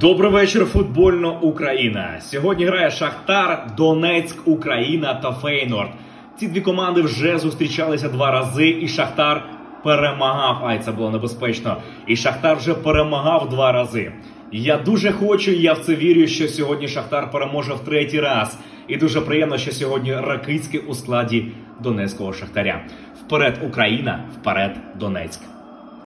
Добрий вечір, футбольно Україна. Сьогодні грає Шахтар, Донецьк, Україна та Фейнорд. Ці дві команди вже зустрічалися два рази, і Шахтар перемагав. Ай, це було небезпечно. І Шахтар вже перемагав два рази. Я дуже хочу, і я в це вірю, що сьогодні Шахтар переможе в третій раз. І дуже приємно, що сьогодні Ракицький у складі Донецького Шахтаря. Вперед, Україна, вперед, Донецьк.